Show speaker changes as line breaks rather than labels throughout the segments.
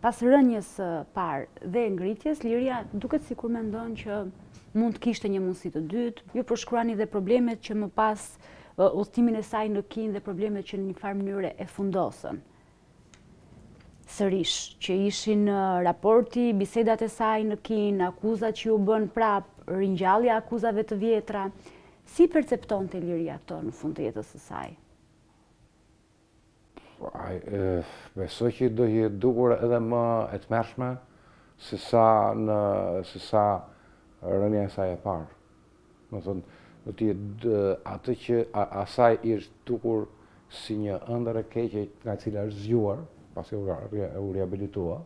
Pas rënies së parë dhe ngritjes, Liria duket sikur mendon që mund të kishte një mundësi të dytë. Ju përshkruani dhe problemet që më pas udhëtimin e saj në Kinë dhe problemet që në një farë mënyre e fundosën sërish, që ishin raporti, bisedat e saj në Kinë, akuzat që iu bënë prapë, ringjallja e akuzave të vjetra. Si perceptonte Liria këto në fund të jetës së saj?
Besoj që do jetë dukur edhe më e tmerrshme se sa në se sa rënia e saj e parë. Domethënë, do të jetë atë që asaj i është dukur si një ëndërr e keqe nga e cila është zgjuar, pasi u u rehabilitua,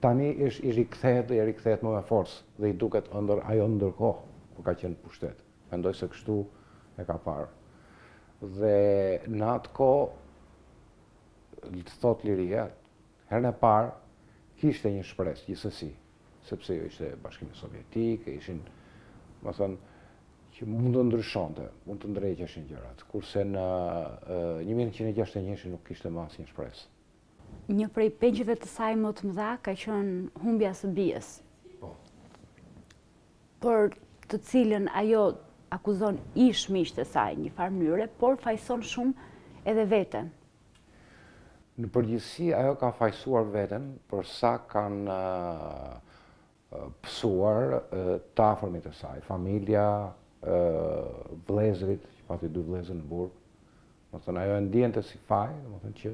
tani është i rikthehet dhe i rikthehet më me forcë dhe i duket ëndërr ajo ndërkohë kur ka qenë në pushtet. Mendoj se kështu e ka parë. Dhe në atë kohë, thotë Liria, herën e parë kishte një shpresë gjithsesi, sepse jo ishte Bashkimi Sovjetik, ishin, domethënë, që mund të ndryshonte, mund të ndreqeshin gjërat, kurse në 1961 nuk kishte më asnjë shpresë.
Një prej pengjeve të saj më të mëdha ka qenë humbja së bijës. Po. për të cilën ajo akuzon ish-miqtë e saj në një farë mënyre, por fajëson shumë edhe veten.
Në përgjithësi ajo ka fajësuar veten për sa kanë pësuar të afërmit e saj, familja, vëllezërit, që pati dy vëllezër në burg, Domethënë ajo e ndiente si faj, domethënë që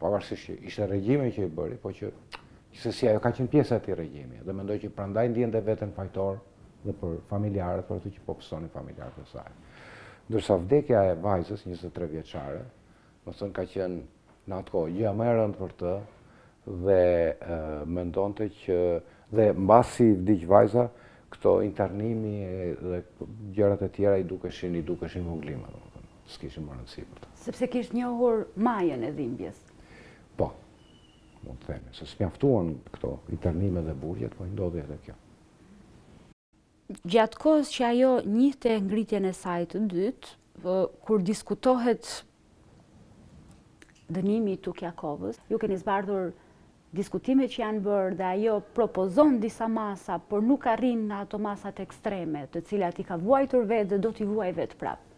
pavarësisht që ishte regjimi që i bëri, po që gjithsesi ajo ka qenë pjesë e atij regjimi dhe mendoj që prandaj ndiente veten fajtor dhe për familjarët, për ato që po pësonin familjarët e saj. Ndërsa vdekja e vajzës 23 vjeçare, domethënë ka qenë Në atë kohë, gjëja më e rëndë për të dhe mendonte që dhe mbasi vdiq vajza, këto internimi dhe gjërat e tjera i dukeshin, i dukeshin vogëlsira, domethënë, s'kishin më rëndësi për të.
Sepse kish njohur majën e dhimbjes.
Po. Mund të themi, se s'mjaftuan këto internime dhe burgjet, po i ndodhi edhe kjo.
Gjatë kohës që ajo njihte ngritjen e saj të dytë, kur diskutohet dënimi i Tuk Jakovës, ju keni zbardhur diskutimet që janë bërë dhe ajo propozon disa masa, por nuk arrin në ato masat ekstreme, të cilat i ka vuajtur vetë dhe do t'i vuajë vetë prapë.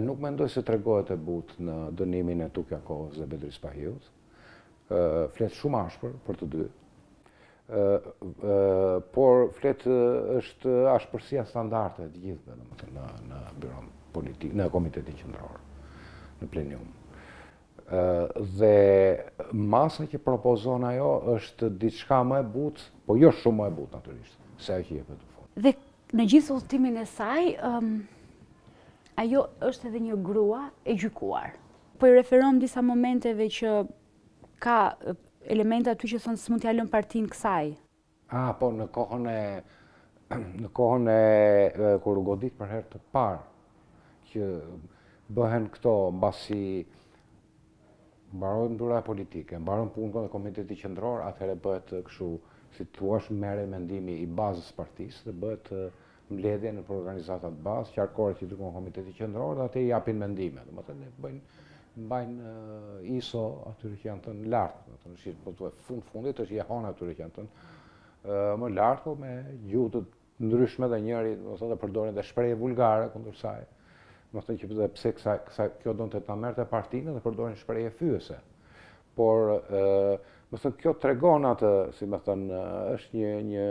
Nuk mendoj se tregohet e butë në dënimin e Tuk Jakovës dhe Bedri Spahiut. flet shumë ashpër për të dy, por flet është ashpërsia standarde e të gjithëve në, në, byronë politike, në komitetin qendror, në plenum. Dhe masa që propozon ajo është diçka më e butë, po jo shumë më e butë natyrisht, se ajo që jepet në fund.
Dhe Në gjithë udhëtimin e saj, ajo është edhe një grua e gjykuar. Po i referohem disa momenteve që ka elemente aty që thonë s'mund t'ia lëmë partinë kësaj.
A, po, në kohën e, në kohën e, kur u godit për herë të parë, që bëhen këto, mbasi Mbaron byroja politike, mbaron punën edhe komiteti qendror, atëherë bëhet kështu, si të thuash merret mendimi i bazës së partisë dhe bëhet mbledhje nëpër organizatat bazë, qarkore që i dërgon komiteti qendror dhe atje i japin mendime, domethënë e bëjnë mbajnë iso atyre që janë thënë lart, domethënë është pothuaj fund fundit është jehona e atyre që janë thënë lart, po me gjuhë të ndryshme dhe njëri domethënë dhe përdorin dhe shprehje vulgare kundër saj. Domethënë që dhe pse kësaj kësaj kjo donte ta merrte partinë dhe përdorin shprehje fyese. Por ë domethënë kjo tregon atë, si me thënë, është një një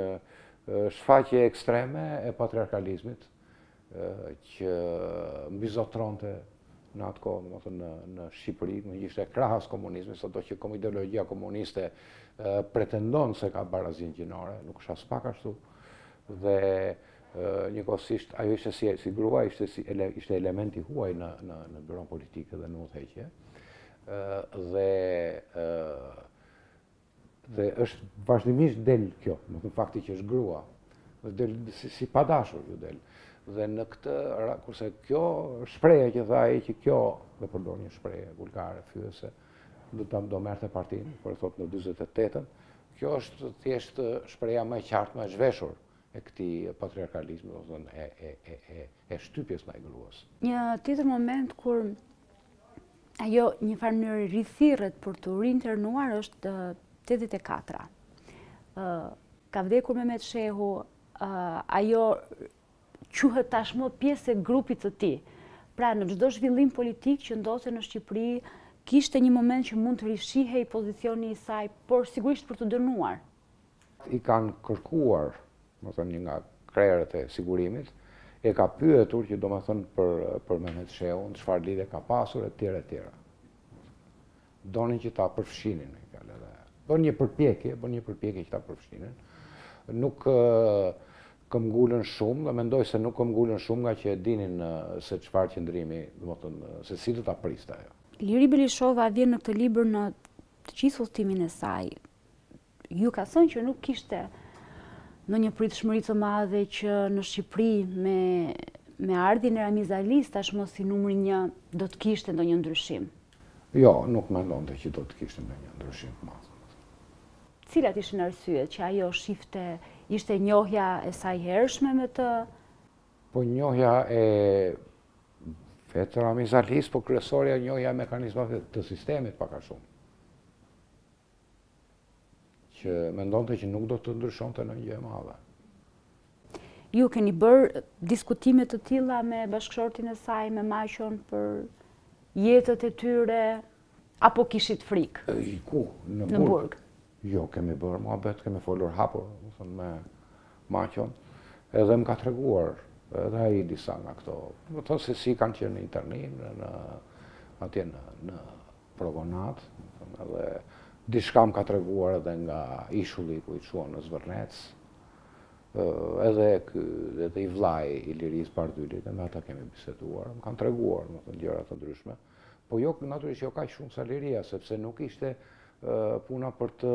shfaqje ekstreme e patriarkalizmit që mbizotëronte në atë kohë, domethënë, në Shqipëri, megjithëse ishte krahas komunizmi, sado që kom ideologia komuniste pretendon se ka barazinë gjinore, nuk është aspak ashtu, dhe njëkohësisht, ajo ishte si, si grua, ishte, si, ele, ishte elementi huaj në, në, në byronë politike dhe në udhëheqje, dhe Dhe është vazhdimisht del kjo, domethënë fakti që është grua, dhe del si, si pa dashur u del. Dhe në këtë, kurse kjo shprehja që tha e që kjo, dhe përdor një shprehje vulgare, fyese, donte ta merrte partinë, për e thotë në 28-ën, kjo është thjesht shprehja më e qartë, më e zhveshur, e këtij patriarkalizmi, do të e, e, e, e, e shtypjes së gruas.
Një tjetër moment kur ajo një farë mënyre rithirret për t'u riinternuar është 84-a. Ka vdekur Mehmet Shehu, ajo quhet tashmë pjesë e grupit të tij. Pra në çdo zhvillim politik që ndodhte në Shqipëri, kishte një moment që mund të rishihej pozicioni i saj, por sigurisht për t'u dënuar.
i kanë kërkuar, domethënë një nga krerët e sigurimit, e ka pyetur që domethënë për, për Mehmet Shehun, çfarë lidhje ka pasur etj etj. Donin që ta përfshinin me fjalë edhe. Bën një përpjekje, bën një përpjekje që ta përfshinin. Nuk këmbëngulën shumë dhe mendoj se nuk këmbëngulën shumë ngaqë e dinin se çfarë qëndrimi, domethënë se si do ta priste ajo.
Liri Belishova vjen në këtë libër në të gjithë udhëtimin e saj, ju ka thënë që nuk kishte ndonjë pritshmëri të madhe që në Shqipëri me, me ardhjen e Ramiz Alisë, tashmë si numri një, do të kishte ndonjë ndryshim?
Jo, nuk mendonte që do të kishte ndonjë ndryshim të madh.
Cilat ishin arsyet që ajo shifte, ishte njohja e saj hershme me të?
Po njohja e vetë Ramiz Alisë, po kryesorja njohja e mekanizmave të sistemit pak a shumë. Që mendonte që nuk do të ndryshonte ndonjë gjë e madhe.
Ju keni bërë diskutime të tilla me bashkëshortin e saj, me Maqon për jetët e tyre apo kishit frikë?
E, ku? Në, në burg. Jo, kemi bërë muhabet, kemi folur hapur, domethënë me Maqon. Edhe më ka treguar edhe ai disa nga këto. Domethënë se si kanë qenë në internim, në atje në në Progonat, dhe diçka më ka treguar edhe nga ishulli ku i çuan në Zvërnec, edhe ky, edhe i vllai i Lirisë, Bardhyli, dhe me ata kemi biseduar, më kanë treguar, domethënë gjëra të ndryshme, po jo natyrisht jo kaq shumë sa Liria, sepse nuk ishte puna për të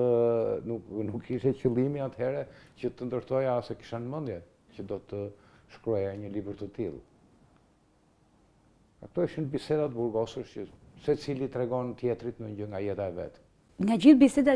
nuk nuk ishte qëllimi atëherë që të ndërtoja as e kisha në mendje që do të shkruaja një libër të tillë. Këto ishin biseda të burgosurish, secili tregon tjetrit ndonjë gjë nga jeta e vet.
Nga gjithë bisedat